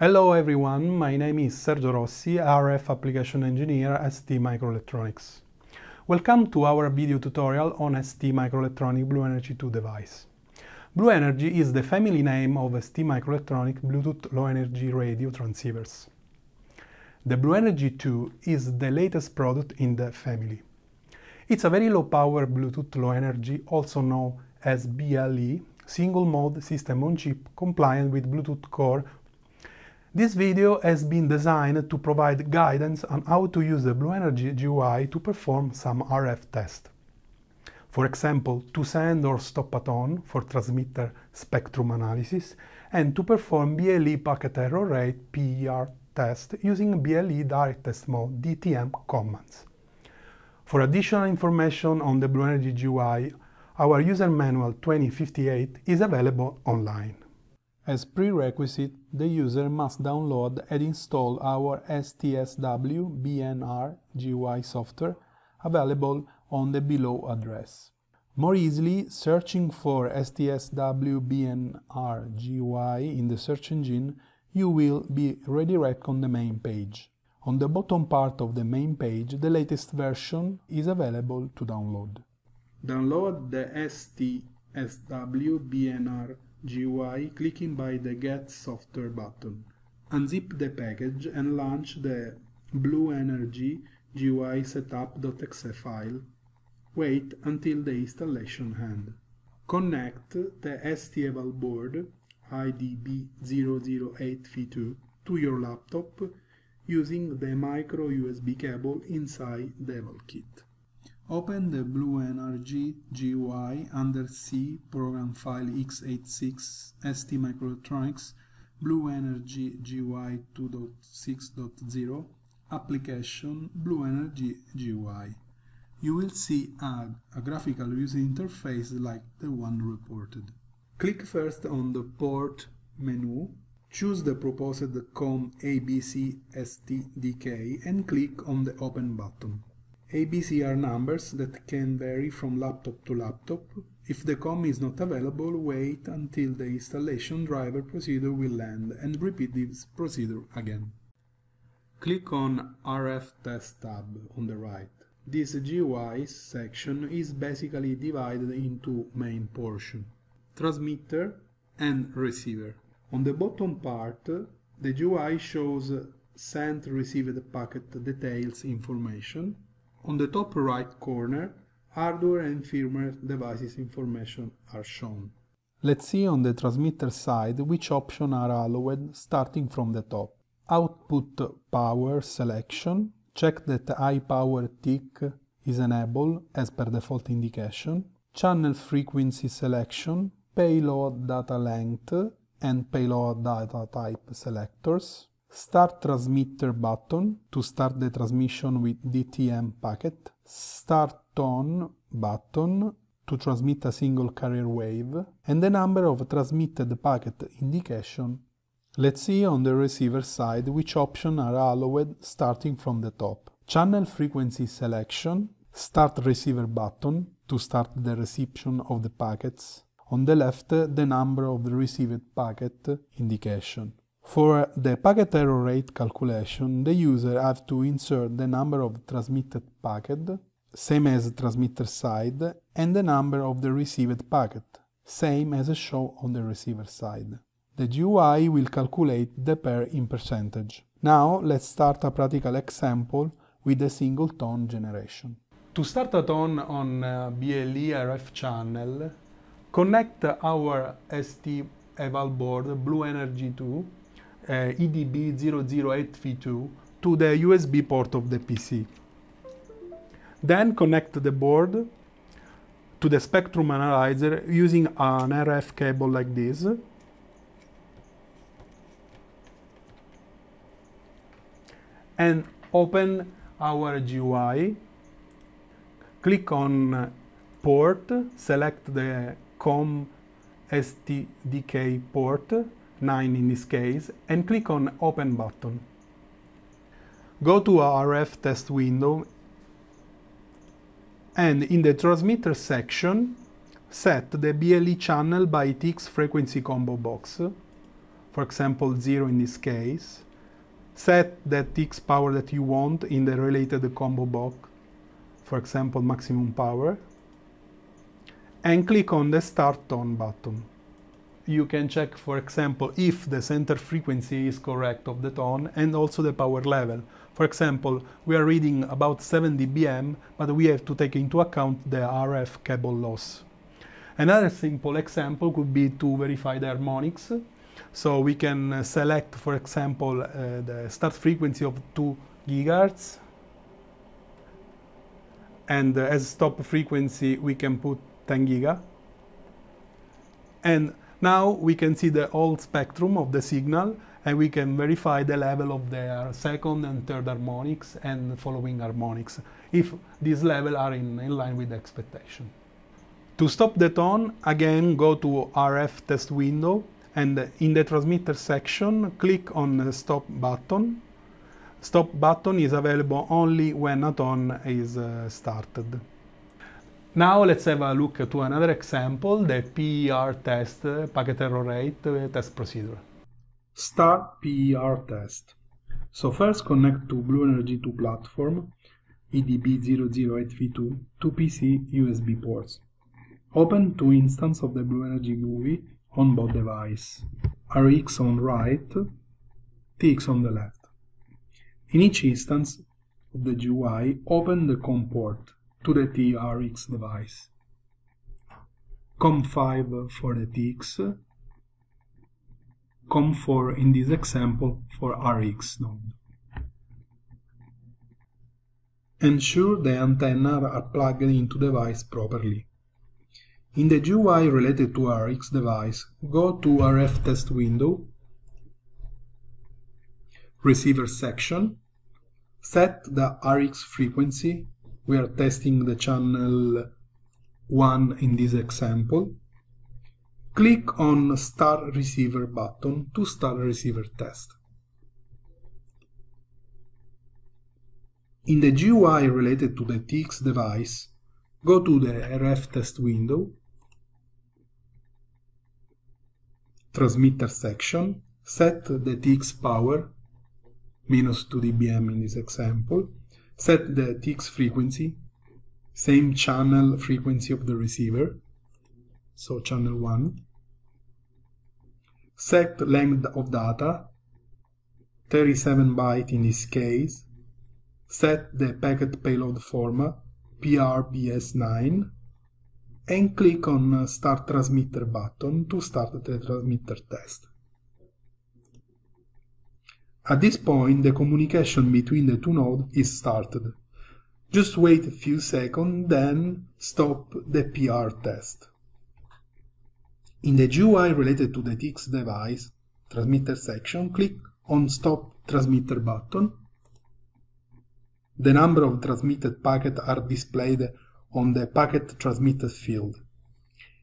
Hello everyone, my name is Sergio Rossi, RF Application Engineer at ST Microelectronics. Welcome to our video tutorial on ST Microelectronic BlueNRG 2 device. BlueNRG is the family name of ST Microelectronic Bluetooth Low Energy Radio transceivers. The BlueNRG 2 is the latest product in the family. It's a very low power Bluetooth Low Energy, also known as BLE, single mode system on chip compliant with Bluetooth Core. This video has been designed to provide guidance on how to use the BlueNRG GUI to perform some RF tests. For example, to send or stop a tone for transmitter spectrum analysis and to perform BLE packet error rate PER test using BLE direct test mode DTM commands. For additional information on the BlueNRG GUI, our user manual 2058 is available online. As prerequisite, the user must download and install our STSW BNR GUI software available on the below address. More easily, searching for STSW BNR GUI in the search engine, you will be redirected on the main page. On the bottom part of the main page, the latest version is available to download. Download the STSW BNR GUI clicking by the Get Software button. Unzip the package and launch the BlueNRG GUI setup.exe file. Wait until the installation ends. Connect the STEVAL board IDB008V2 to your laptop using the micro USB cable inside EVAL kit. Open the BlueNRG GUI under C Program File x86 ST Microelectronics BlueNRG GUI 2.6.0 Application BlueNRG GUI. You will see a, a graphical user interface like the one reported. Click first on the port menu, choose the proposed COM ABC STDK and click on the Open button. ABC are numbers that can vary from laptop to laptop. If the COM is not available, wait until the installation driver procedure will end and repeat this procedure again. Click on RF Test tab on the right. This GUI section is basically divided into main portion, transmitter and receiver. On the bottom part, the GUI shows sent received packet details information. On the top right corner, hardware and firmware devices information are shown. Let's see on the transmitter side which options are allowed starting from the top. Output power selection. Check that high power tick is enabled as per default indication. Channel frequency selection. Payload data length and payload data type selectors. Start transmitter button to start the transmission with DTM packet. Start tone button to transmit a single carrier wave and the number of transmitted packet indication. Let's see on the receiver side which options are allowed starting from the top. Channel frequency selection, start receiver button to start the reception of the packets. On the left, the number of the received packet indication. For the packet error rate calculation, the user have to insert the number of transmitted packet, same as transmitter side, and the number of the received packet, same as shown on the receiver side. The GUI will calculate the PER in percentage. Now let's start a practical example with a single tone generation. To start a tone on a BLE RF channel, connect our ST eval board BlueNRG 2 uh, Uh, IDB008V2 to the USB port of the PC. Then connect the board to the spectrum analyzer using an RF cable like this. And open our GUI. Click on port, select the COM STDK port 9 in this case, and click on Open button. Go to RF test window and in the transmitter section, set the BLE channel by TX frequency combo box. for example 0 in this case, set the TX power that you want in the related combo box, for example maximum power, and click on the Start On button. You can check, for example, if the center frequency is correct of the tone and also the power level. For example, we are reading about 7 dBm, but we have to take into account the RF cable loss. Another simple example could be to verify the harmonics. So we can select, for example, uh, the start frequency of 2 GHz. And uh, as stop frequency, we can put 10 giga. And now we can see the whole spectrum of the signal and we can verify the level of their second and third harmonics and following harmonics if these levels are in, in line with the expectation. To stop the tone, again go to RF test window and in the transmitter section click on the stop button. Stop button is available only when a tone is uh, started. Now let's have a look to another example, the PER test, packet error rate eh, test procedure. Start PER test. So first connect to BlueNRG 2 platform, IDB008V2, to PC USB ports. Open two instances of the BlueNRG GUI on both devices, RX on right, TX on the left. In each instance of the GUI, open the COM port to the TRX device. COM5 for the TX, COM4 in this example for RX node. Ensure the antenna are plugged into the device properly. In the GUI related to RX device, go to RF test window, receiver section, set the RX frequency we are testing the channel 1 in this example. Click on Start Receiver button to start receiver test. In the GUI related to the TX device, go to the RF test window, transmitter section, set the TX power, minus 2 dBm in this example, set the TX frequency, same channel frequency of the receiver, so channel 1, set length of data, 37 byte in this case, set the packet payload format, PRBS9, and click on uh, Start Transmitter button to start the transmitter test. At this point, the communication between the two nodes is started. Just wait a few seconds, then stop the PR test. In the GUI related to the TX device transmitter section, click on Stop Transmitter button. The number of transmitted packets are displayed on the packet transmitted field.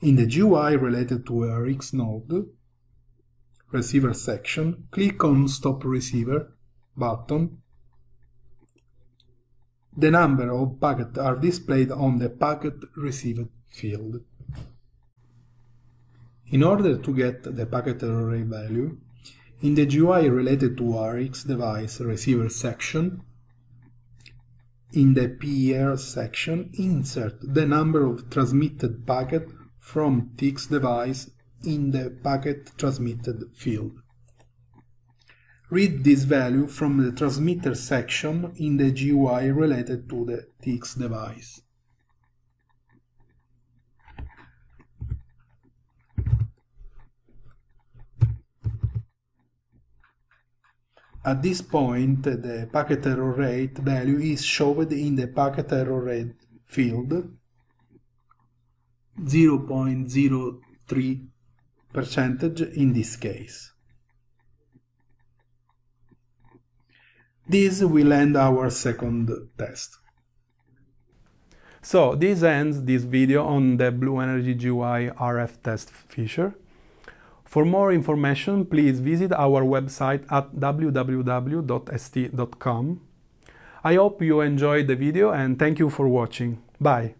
In the GUI related to RX node, receiver section, click on Stop Receiver button. The number of packets are displayed on the packet received field. In order to get the packet array value, in the GUI related to RX device receiver section, in the PER section, insert the number of transmitted packet from TX device in the packet transmitted field. Read this value from the transmitter section in the GUI related to the TX device. At this point, the packet error rate value is shown in the packet error rate field 0.03 percentage in this case. This will end our second test. So this ends this video on the BlueNRG GUI RF test feature. For more information, please visit our website at www.st.com. I hope you enjoyed the video and thank you for watching. Bye!